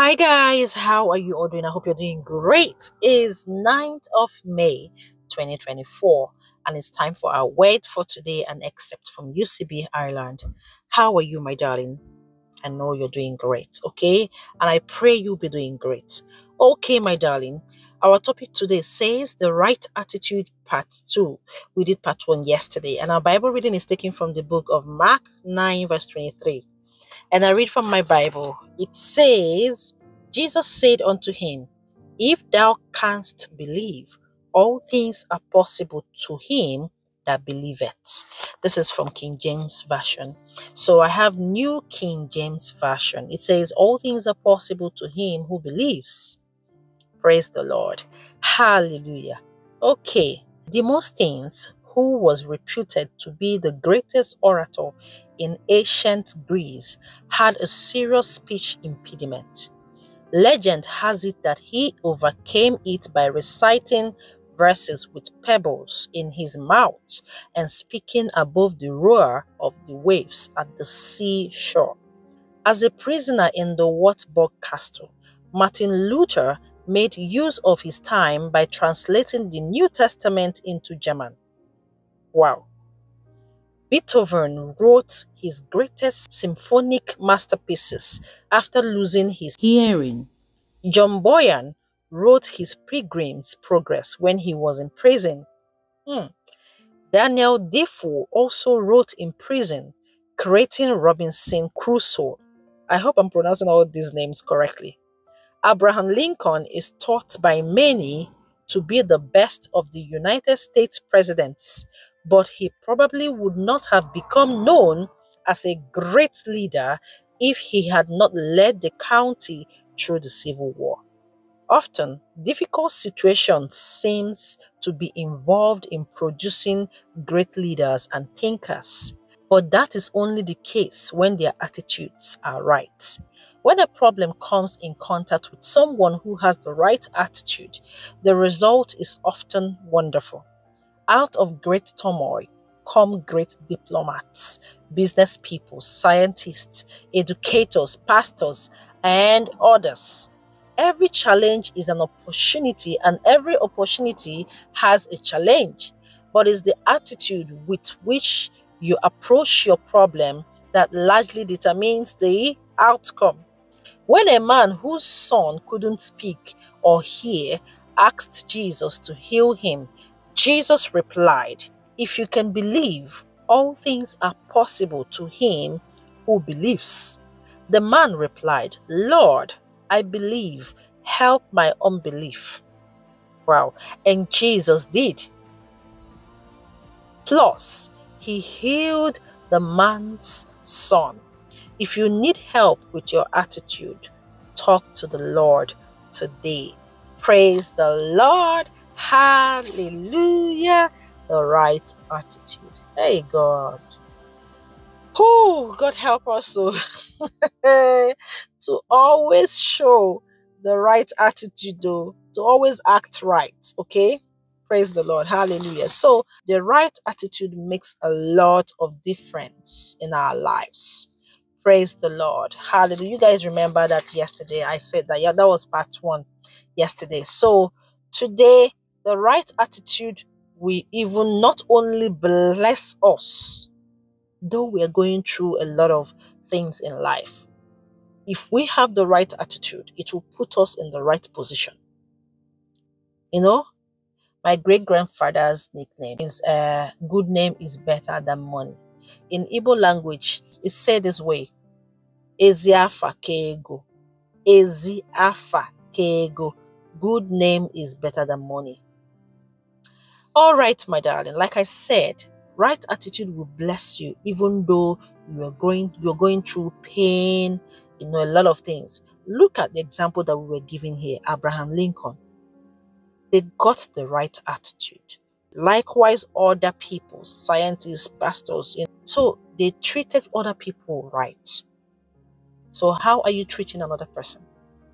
Hi guys, how are you all doing? I hope you're doing great. It's 9th of May 2024 and it's time for our word for today and except from UCB Ireland. How are you, my darling? I know you're doing great, okay? And I pray you'll be doing great. Okay, my darling. Our topic today says the right attitude part 2. We did part 1 yesterday and our Bible reading is taken from the book of Mark 9 verse 23. And I read from my Bible. It says, Jesus said unto him, If thou canst believe, all things are possible to him that believeth. This is from King James Version. So I have New King James Version. It says, All things are possible to him who believes. Praise the Lord. Hallelujah. Okay. Demosthenes, who was reputed to be the greatest orator in ancient Greece, had a serious speech impediment. Legend has it that he overcame it by reciting verses with pebbles in his mouth and speaking above the roar of the waves at the seashore. As a prisoner in the Wartburg Castle, Martin Luther made use of his time by translating the New Testament into German. Wow. Beethoven wrote his greatest symphonic masterpieces after losing his hearing. John Bunyan wrote his Pilgrim's Progress when he was in prison. Hmm. Daniel Defoe also wrote in prison, creating Robinson Crusoe. I hope I'm pronouncing all these names correctly. Abraham Lincoln is thought by many to be the best of the United States presidents, but he probably would not have become known as a great leader if he had not led the county through the Civil War. Often, difficult situations seems to be involved in producing great leaders and thinkers. But that is only the case when their attitudes are right. When a problem comes in contact with someone who has the right attitude, the result is often wonderful. Out of great turmoil come great diplomats, business people, scientists, educators, pastors, and others. Every challenge is an opportunity, and every opportunity has a challenge. But it's the attitude with which you approach your problem that largely determines the outcome. When a man whose son couldn't speak or hear asked Jesus to heal him, Jesus replied, If you can believe, all things are possible to him who believes. The man replied, Lord, I believe, help my unbelief. Wow. And Jesus did. Plus, he healed the man's son. If you need help with your attitude, talk to the Lord today. Praise the Lord. Hallelujah. The right attitude. Hey, God. Oh, God help us to always show the right attitude, though, to always act right. Okay. Praise the Lord. Hallelujah. So, the right attitude makes a lot of difference in our lives. Praise the Lord. Hallelujah. You guys remember that yesterday I said that, yeah, that was part one yesterday. So, today the right attitude will even not only bless us, though we are going through a lot of things in life. If we have the right attitude, it will put us in the right position. You know, my great grandfather's nickname is uh, good name is better than money. In Igbo language, it's said this way: Eziafa kego, Eziafa kego. Good name is better than money. All right, my darling. Like I said, right attitude will bless you, even though you are going you're going through pain, you know, a lot of things. Look at the example that we were giving here, Abraham Lincoln. They got the right attitude. Likewise, other people, scientists, pastors, you know, so they treated other people right. So, how are you treating another person?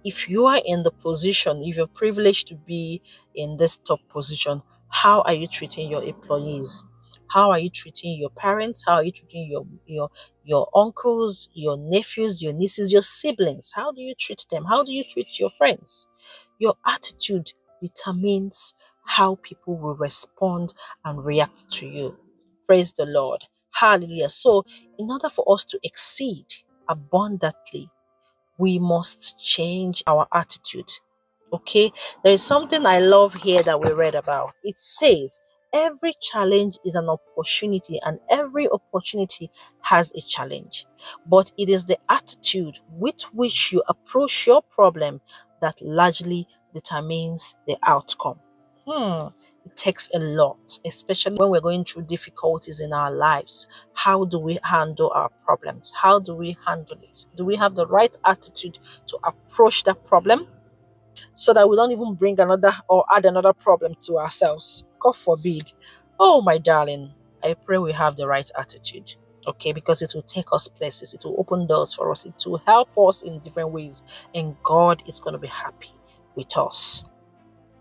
If you are in the position, if you're privileged to be in this top position, how are you treating your employees? How are you treating your parents? How are you treating your your your uncles, your nephews, your nieces, your siblings? How do you treat them? How do you treat your friends? Your attitude determines how people will respond and react to you. Praise the Lord. Hallelujah. So, in order for us to exceed abundantly, we must change our attitude. Okay, there is something I love here that we read about. It says, Every challenge is an opportunity, and every opportunity has a challenge. But it is the attitude with which you approach your problem that largely determines the outcome. Hmm, it takes a lot, especially when we're going through difficulties in our lives. How do we handle our problems? How do we handle it? Do we have the right attitude to approach that problem? So that we don't even bring another or add another problem to ourselves. God forbid. Oh, my darling, I pray we have the right attitude. Okay, because it will take us places, it will open doors for us, it will help us in different ways, and God is going to be happy with us.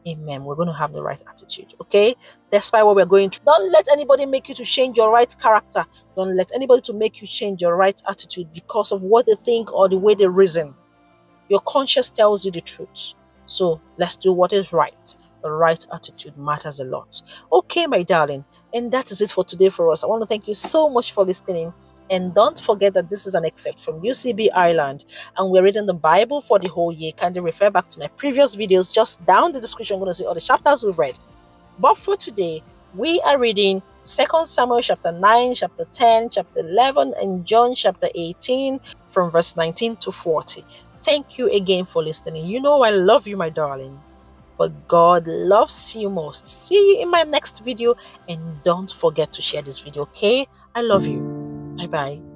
Amen. We're going to have the right attitude. Okay. Despite what we're going through. Don't let anybody make you to change your right character. Don't let anybody to make you change your right attitude because of what they think or the way they reason. Your conscience tells you the truth. So let's do what is right. The right attitude matters a lot. Okay, my darling. And that is it for today for us. I want to thank you so much for listening. And don't forget that this is an excerpt from UCB Ireland, and we're reading the Bible for the whole year. Kindly refer back to my previous videos. Just down the description, I'm going to see all the chapters we've read. But for today, we are reading 2 Samuel chapter 9, chapter 10, chapter 11, and John chapter 18 from verse 19 to 40. Thank you again for listening. You know I love you, my darling. But God loves you most. See you in my next video. And don't forget to share this video, okay? I love you. Bye bye.